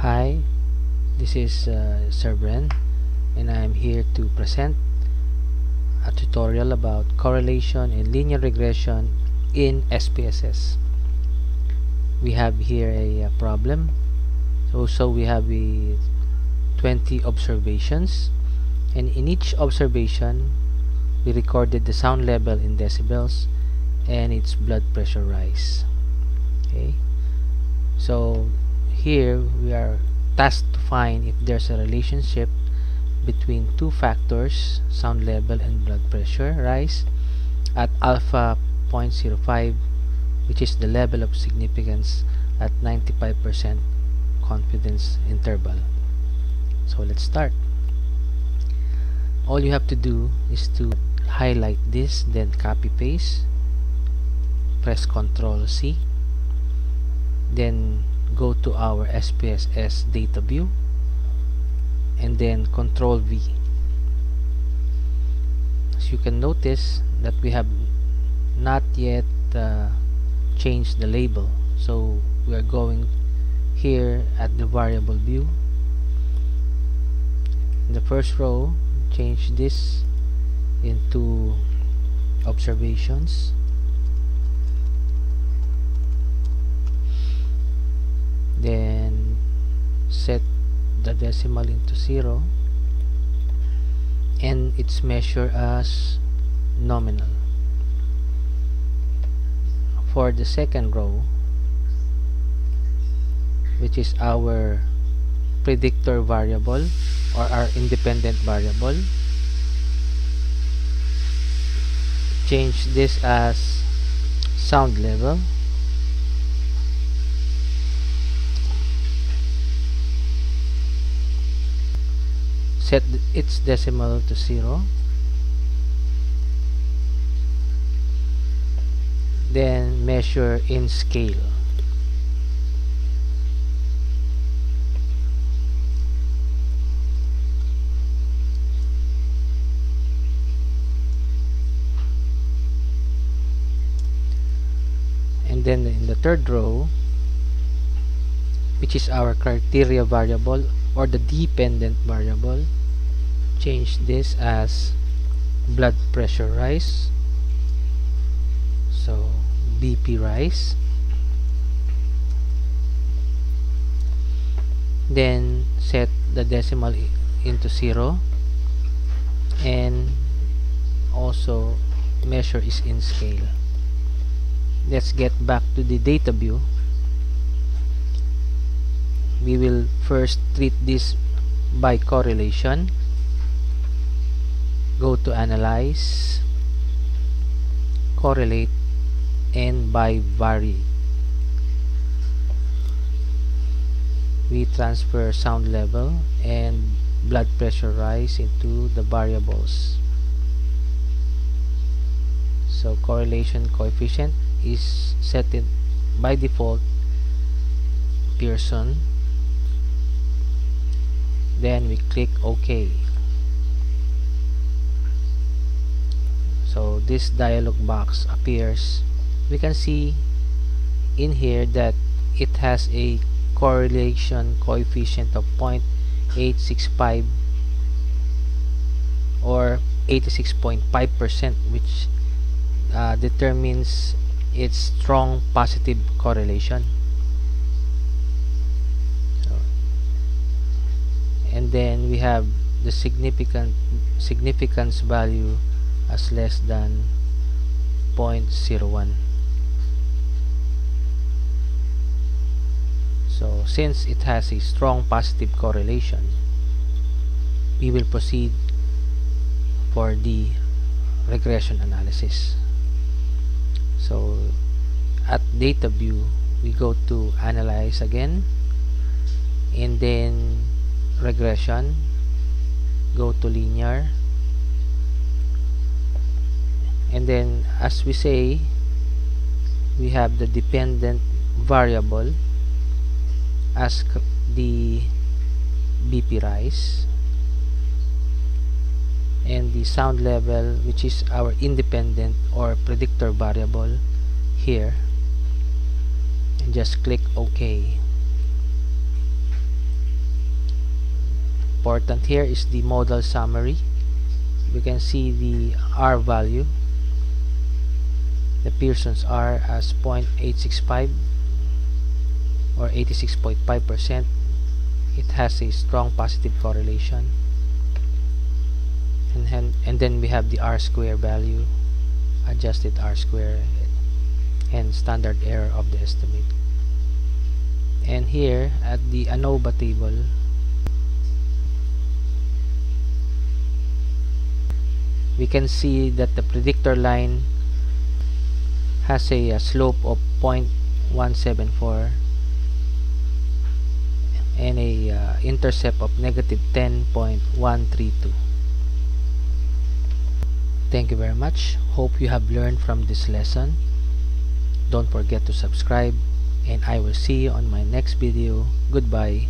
Hi, this is uh, and I am here to present a tutorial about correlation and linear regression in SPSS. We have here a, a problem. So, so we have a 20 observations and in each observation we recorded the sound level in decibels and its blood pressure rise. Okay. So here we are tasked to find if there's a relationship between two factors sound level and blood pressure rise at alpha 0.05 which is the level of significance at 95% confidence interval. So let's start. All you have to do is to highlight this then copy paste press ctrl C then go to our SPSS data view and then control V. As you can notice that we have not yet uh, changed the label. So we are going here at the variable view. In the first row change this into observations then set the decimal into 0 and its measured as nominal. For the second row which is our predictor variable or our independent variable change this as sound level set its decimal to 0 then measure in scale. And then in the third row which is our criteria variable or the dependent variable change this as blood pressure rise. So BP rise. Then set the decimal into 0 and also measure is in scale. Let's get back to the data view we will first treat this by correlation. Go to analyze correlate and bivariate. We transfer sound level and blood pressure rise into the variables. So correlation coefficient is set in by default Pearson then we click OK. So this dialog box appears. We can see in here that it has a correlation coefficient of 0.865 or 86.5% which uh, determines its strong positive correlation so, then we have the significant significance value as less than 0.01 so since it has a strong positive correlation we will proceed for the regression analysis. So at data view we go to analyze again and then regression go to linear. And then as we say we have the dependent variable as the BP rise. And the sound level which is our independent or predictor variable here. And just click OK important here is the model summary. We can see the R value. The Pearson's R as 0.865 or 86.5% it has a strong positive correlation. And then, and then we have the R square value adjusted R square and standard error of the estimate. And here at the ANOVA table we can see that the predictor line has a, a slope of 0.174 and a uh, intercept of negative 10.132 thank you very much. Hope you have learned from this lesson. Don't forget to subscribe and I will see you on my next video. Goodbye